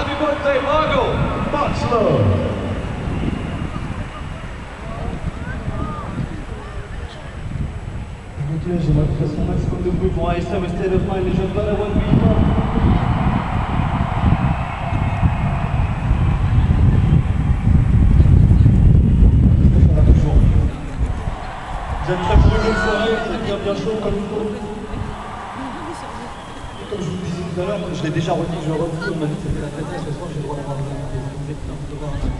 Happy birthday, Margot. Much love. J'aimerais que fasse un maximum de bruit pour I Have State of Mind, les jeunes de la One Piece. J'aime ça pour une soirée, c'est bien bien chaud comme il faut. Comme je vous le disais tout à l'heure, je l'ai déjà redit, je le redis, on m'a dit que c'était la fête, ce soir j'ai le droit d'avoir des invités.